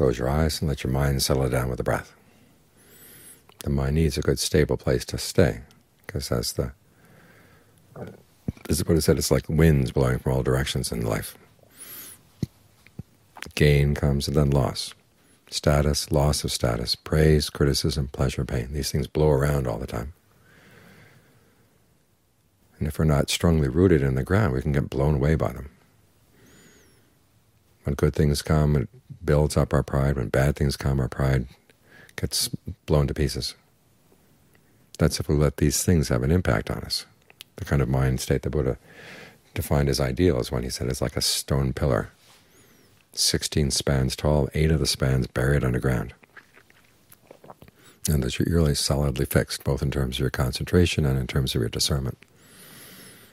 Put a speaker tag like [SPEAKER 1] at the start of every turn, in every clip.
[SPEAKER 1] Close your eyes and let your mind settle down with the breath. The mind needs a good stable place to stay, because as the as the Buddha said, it's like winds blowing from all directions in life. Gain comes and then loss. Status, loss of status, praise, criticism, pleasure, pain. These things blow around all the time. And if we're not strongly rooted in the ground, we can get blown away by them. When good things come, it builds up our pride. When bad things come, our pride gets blown to pieces. That's if we let these things have an impact on us. The kind of mind state the Buddha defined as ideal is when he said it's like a stone pillar, 16 spans tall, eight of the spans buried underground. And that you're really solidly fixed, both in terms of your concentration and in terms of your discernment.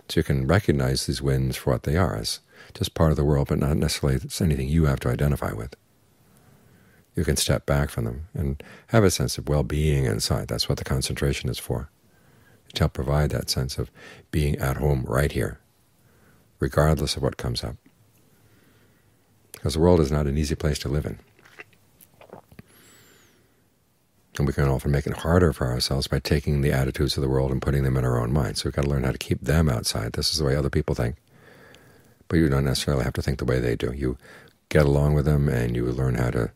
[SPEAKER 1] So you can recognize these winds for what they are, as just part of the world, but not necessarily anything you have to identify with. You can step back from them and have a sense of well-being inside. That's what the concentration is for, to help provide that sense of being at home right here, regardless of what comes up. Because the world is not an easy place to live in. And we can often make it harder for ourselves by taking the attitudes of the world and putting them in our own minds. So we've got to learn how to keep them outside. This is the way other people think. But you don't necessarily have to think the way they do. You get along with them and you learn how to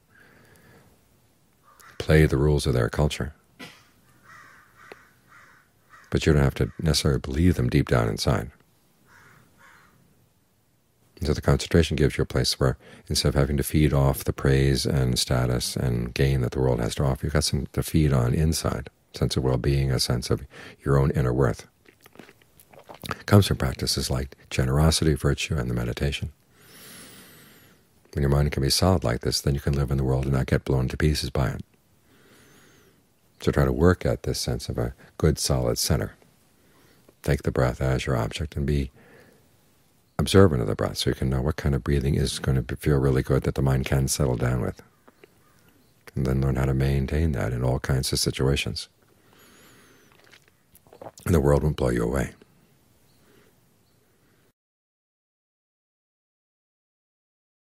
[SPEAKER 1] play the rules of their culture. But you don't have to necessarily believe them deep down inside. And so the concentration gives you a place where instead of having to feed off the praise and status and gain that the world has to offer, you've got something to feed on inside, a sense of well-being, a sense of your own inner worth. It comes from practices like generosity, virtue, and the meditation. When your mind can be solid like this, then you can live in the world and not get blown to pieces by it. So try to work at this sense of a good, solid center. Take the breath as your object and be observant of the breath so you can know what kind of breathing is going to feel really good that the mind can settle down with. And then learn how to maintain that in all kinds of situations. And the world won't blow you away.